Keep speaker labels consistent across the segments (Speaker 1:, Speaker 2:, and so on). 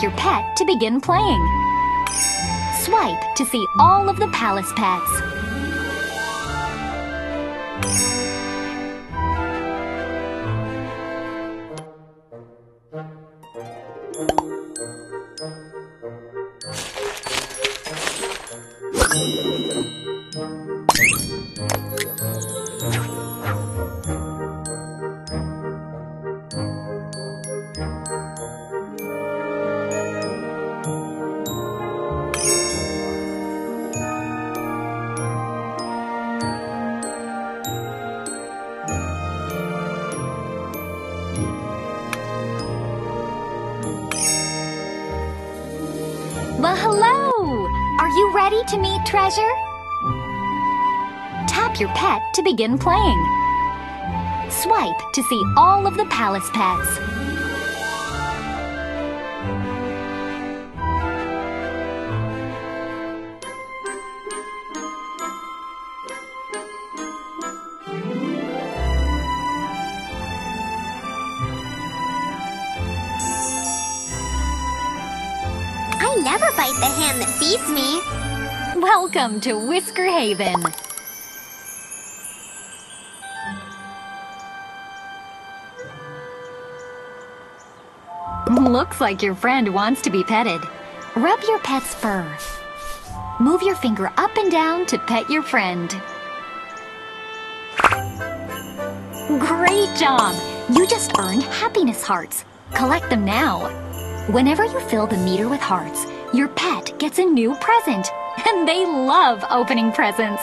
Speaker 1: Your pet to begin playing. Swipe to see all of the palace pets. To meet Treasure? Tap your pet to begin playing. Swipe to see all of the palace pets.
Speaker 2: I never bite the hand that feeds me.
Speaker 1: Welcome to Whisker Haven. Looks like your friend wants to be petted. Rub your pet's fur. Move your finger up and down to pet your friend. Great job! You just earned happiness hearts. Collect them now. Whenever you fill the meter with hearts, your pet gets a new present. And they love opening presents.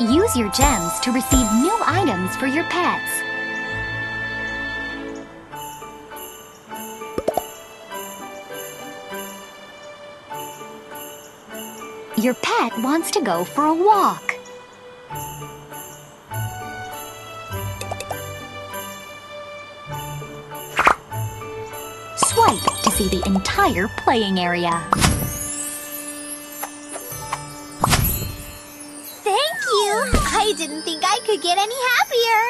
Speaker 1: Use your gems to receive new items for your pets. Your pet wants to go for a walk. See the entire playing area.
Speaker 2: Thank you. I didn't think I could get any happier.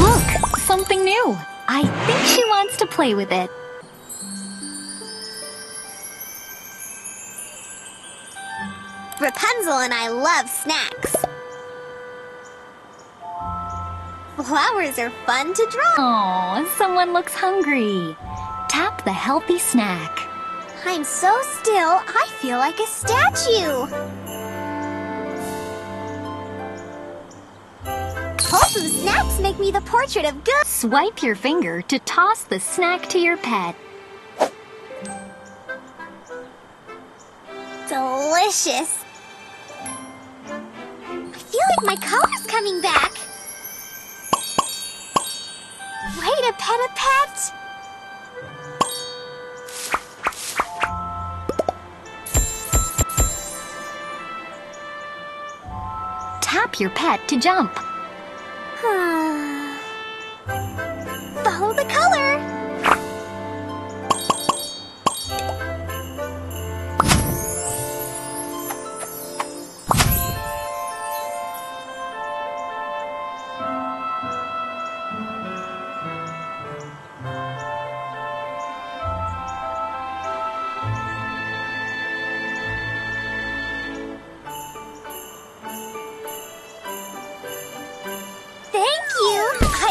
Speaker 1: Look, something new. I think she wants to play with it.
Speaker 2: Rapunzel and I love snacks. Flowers are fun to draw.
Speaker 1: Oh, someone looks hungry. Tap the healthy snack.
Speaker 2: I'm so still, I feel like a statue. Wholesome snacks make me the portrait of good.
Speaker 1: Swipe your finger to toss the snack to your pet.
Speaker 2: Delicious. I feel like my color's coming back. Way to pet a pet.
Speaker 1: Your pet to jump.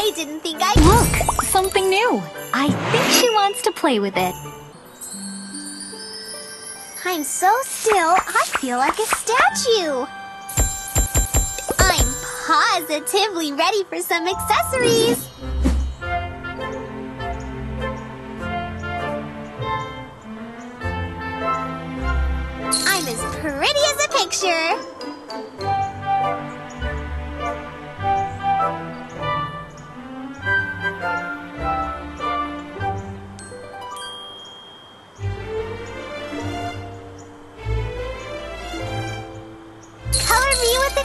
Speaker 2: I didn't think I
Speaker 1: Look, something new. I think she wants to play with it.
Speaker 2: I'm so still, I feel like a statue. I'm positively ready for some accessories. I'm as pretty as a picture.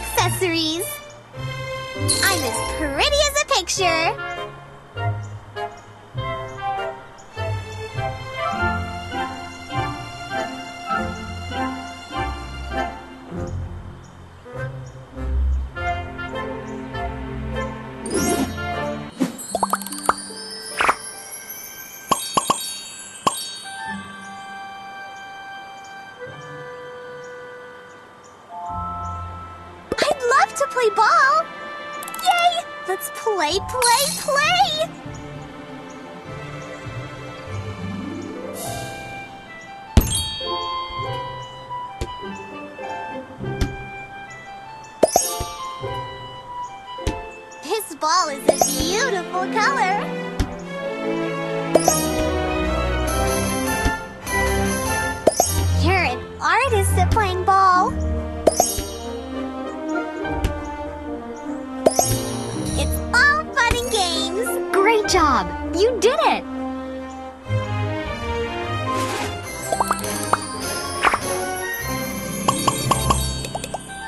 Speaker 2: Accessories. I'm as pretty as a picture. Play ball. Yay! Let's play, play, play! This ball is a beautiful color. You're an artist at playing ball.
Speaker 1: Job! You did it!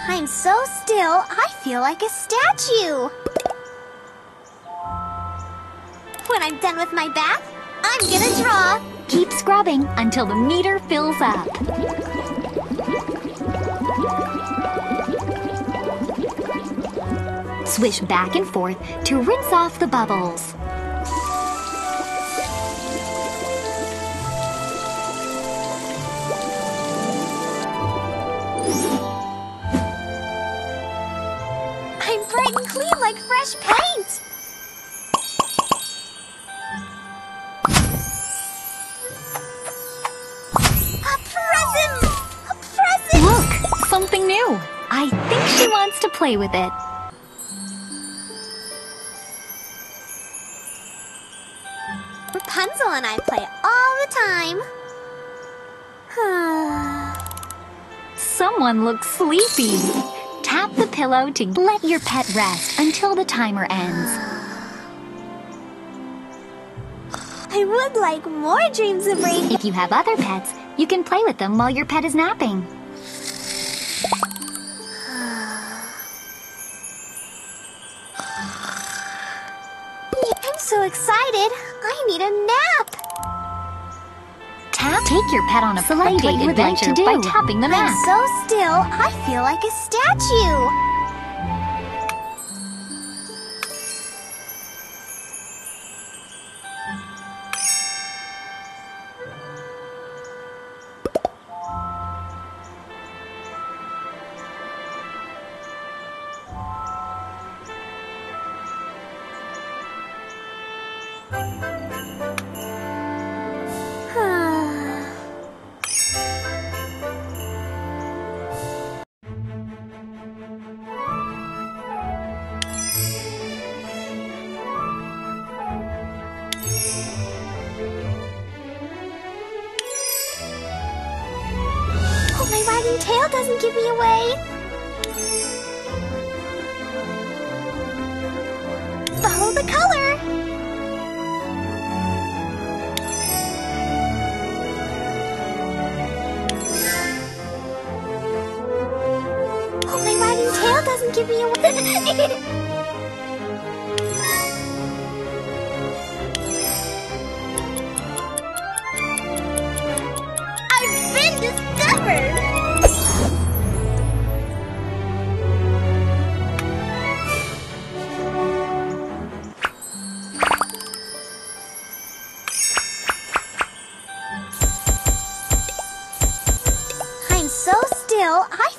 Speaker 2: I'm so still, I feel like a statue. When I'm done with my bath, I'm gonna draw.
Speaker 1: Keep scrubbing until the meter fills up. Swish back and forth to rinse off the bubbles.
Speaker 2: Like fresh paint. A present! A present!
Speaker 1: Look, something new. I think she wants to play with it.
Speaker 2: Rapunzel and I play all the time.
Speaker 1: Someone looks sleepy. Tap the pillow to let your pet rest until the timer ends.
Speaker 2: I would like more dreams of rain.
Speaker 1: If you have other pets, you can play with them while your pet is napping.
Speaker 2: I'm so excited. I need a nap.
Speaker 1: Tap. Take your pet on a play date
Speaker 3: you would like
Speaker 1: adventure
Speaker 3: to do.
Speaker 1: by tapping the
Speaker 2: I'm so still, I feel like a statue. Hope my wagging tail doesn't give me away. Follow the color. Hope my wagging tail doesn't give me away.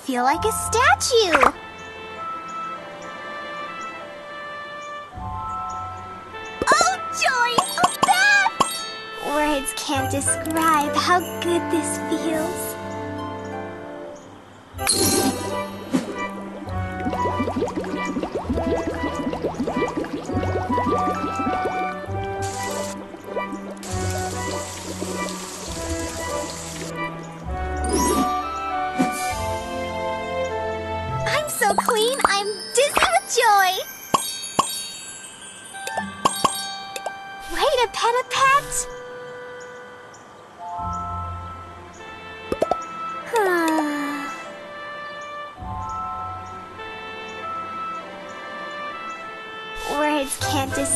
Speaker 2: feel like a statue. Oh, joy! Oh, a bath! Words can't describe how good this feels.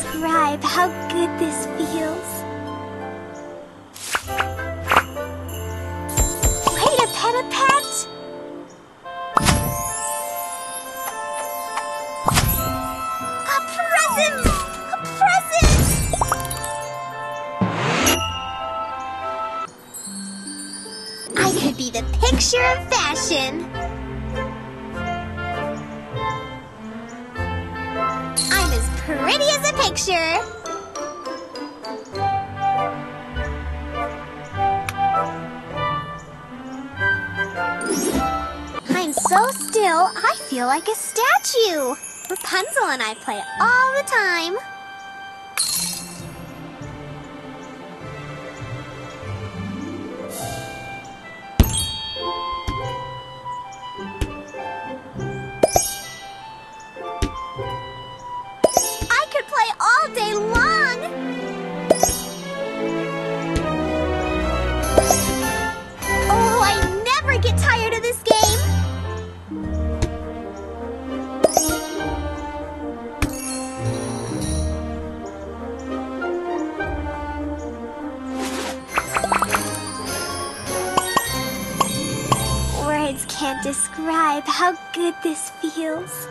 Speaker 2: Describe how good this feels. Way to pet a pet! A present! A present! I could be the picture of fashion. Pretty as a picture. I'm so still, I feel like a statue. Rapunzel and I play all the time. Describe how good this feels.